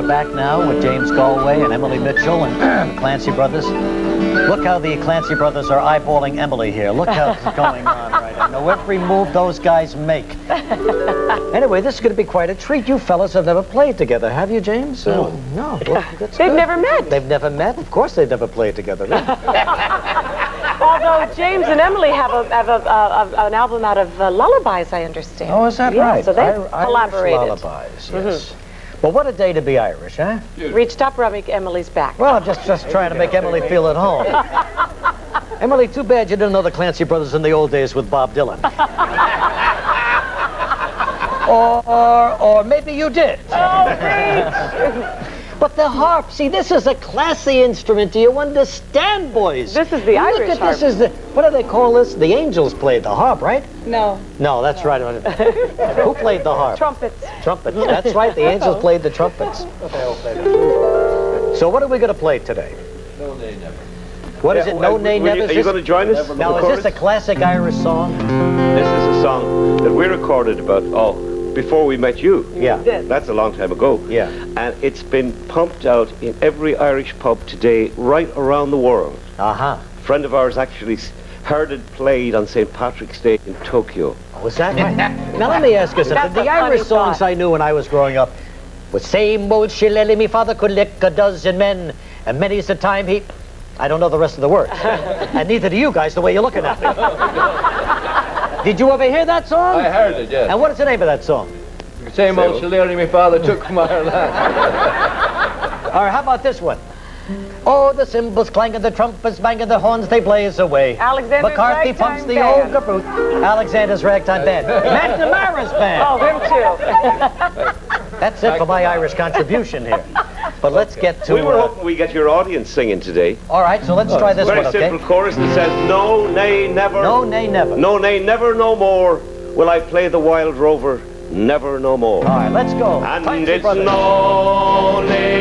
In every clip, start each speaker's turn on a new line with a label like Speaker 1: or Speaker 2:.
Speaker 1: we're back now with James Galway and Emily Mitchell and the Clancy Brothers. Look how the Clancy Brothers are eyeballing Emily here. Look how it's going on right now. Know every move those guys make. Anyway, this is going to be quite a treat. You fellas have never played together, have you, James?
Speaker 2: No.
Speaker 1: Uh, no. Well,
Speaker 3: They've
Speaker 1: good.
Speaker 3: never met.
Speaker 1: They've never met? Of course they've never played together.
Speaker 3: Although James and Emily have, a, have a, uh, an album out of uh, lullabies, I understand.
Speaker 1: oh, is that
Speaker 3: yeah,
Speaker 1: right?
Speaker 3: So they
Speaker 1: Irish
Speaker 3: collaborated. Mm-hmm.
Speaker 1: lullabies, yes. Well, what a day to be Irish, huh?
Speaker 3: Reached up, rubbing Emily's back.
Speaker 1: Well, I'm just, just trying to make Emily feel at home. Emily, too bad you didn't know the Clancy brothers in the old days with Bob Dylan. or, or maybe you did. Oh, But the harp, see, this is a classy instrument. Do you understand, boys?
Speaker 3: This is the
Speaker 1: Look
Speaker 3: Irish
Speaker 1: at
Speaker 3: harp.
Speaker 1: this is the, what do they call this? The angels played the harp, right?
Speaker 3: No.
Speaker 1: No, that's right. Who played the harp?
Speaker 3: Trumpets.
Speaker 1: Trumpets. That's right. The angels played the trumpets. So what are we going to play today?
Speaker 2: No, they never.
Speaker 1: What is it? No, nay,
Speaker 4: Will you-
Speaker 1: never.
Speaker 4: Are you going to join us?
Speaker 1: Now, is this a classic Irish song?
Speaker 4: This is a song that we recorded about, oh, before we met you.
Speaker 1: Yeah.
Speaker 4: That's a long time ago.
Speaker 1: Yeah.
Speaker 4: And it's been pumped out in every Irish pub today, right around the world.
Speaker 1: Uh-huh.
Speaker 4: A friend of ours actually heard it played on St. Patrick's Day in Tokyo.
Speaker 1: Was that right? now, let me ask you something.
Speaker 3: That's
Speaker 1: The Irish songs
Speaker 3: thought.
Speaker 1: I knew when I was growing up was same old shillelagh, me father could lick a dozen men, and many's the time he... I don't know the rest of the words. and neither do you guys, the way you're looking at me. Did you ever hear that song?
Speaker 2: I heard it, yes.
Speaker 1: And what is the name of that song?
Speaker 2: The same old shillelagh my father took from Ireland.
Speaker 1: All right, how about this one? Oh, the cymbals clanging, the trumpets banging, the horns they blaze away.
Speaker 3: Alexander's
Speaker 1: McCarthy
Speaker 3: Ragtime
Speaker 1: pumps the
Speaker 3: Band.
Speaker 1: old kaput. Alexander's Ragtime Band. McNamara's Band.
Speaker 3: Oh, him too.
Speaker 1: That's it for my Irish contribution here. But let's get to... It.
Speaker 4: We were
Speaker 1: uh,
Speaker 4: hoping we get your audience singing today.
Speaker 1: all right, so let's try this
Speaker 4: Very
Speaker 1: one, okay?
Speaker 4: simple chorus that says, No, nay, never.
Speaker 1: No, nay, never.
Speaker 4: No, nay, never, no more. Will I play the wild rover? Never, no more.
Speaker 1: All right, let's go.
Speaker 4: And
Speaker 1: Clancy
Speaker 4: it's no, nay,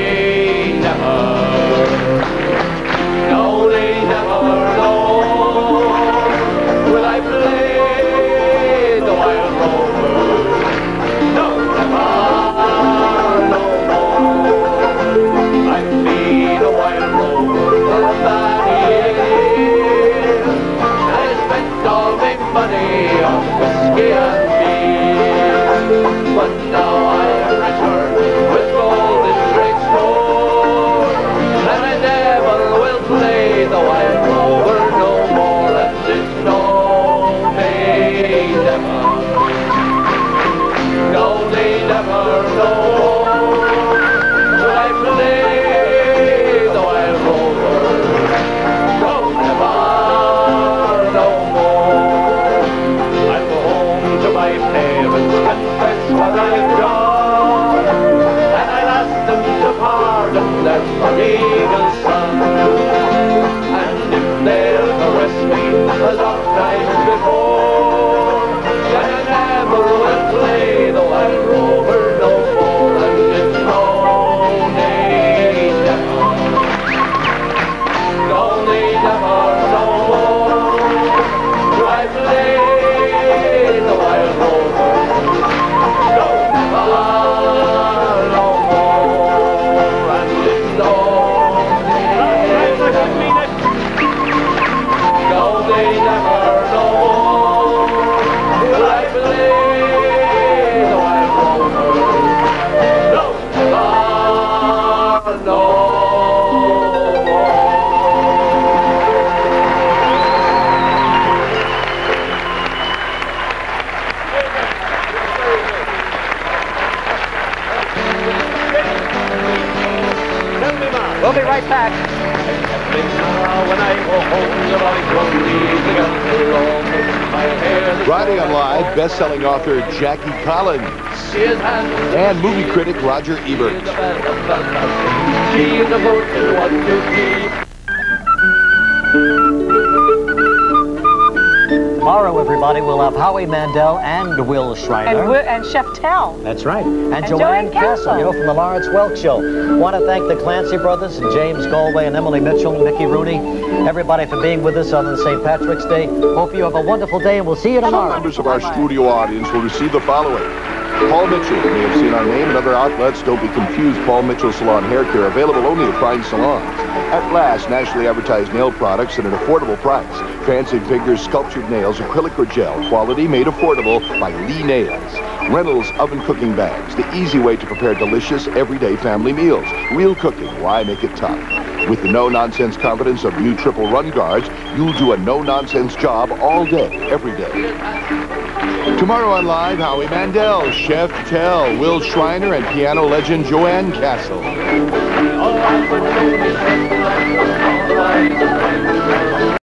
Speaker 4: My hair
Speaker 5: Riding on Live, best-selling author Jackie Collins. And movie critic Roger Ebert.
Speaker 1: Tomorrow, everybody, we'll have Howie Mandel and Will Shriner.
Speaker 3: And, and Chef Tell.
Speaker 1: That's right. And, Joanne,
Speaker 3: Jo Ann
Speaker 1: Castle,
Speaker 3: Castle.
Speaker 1: you know, from the Lawrence Welk Show. Want to thank the Clancy brothers, and James Galway and Emily Mitchell, and Mickey Rooney, everybody for being with us on the St. Patrick's Day. Hope you have a wonderful day, and we'll see you tomorrow.
Speaker 5: Some Members of our studio audience will receive the following. Paul Mitchell. You may have seen our name in other outlets. Don't be confused. Paul Mitchell Salon Hair Care. Available only at fine salons. At last, nationally advertised nail products at an affordable price. Fancy figures, sculptured nails, acrylic or gel. Quality made affordable by Lee Nails. Reynolds oven cooking bags. The easy way to prepare delicious, everyday family meals. Real cooking. Why make it tough? With the no-nonsense confidence of new triple run guards, you'll do a no-nonsense job all day, every day. Tomorrow on Live, Howie Mandel, Chef Tell, Will Shriner, and piano legend Jo
Speaker 4: Ann Castle.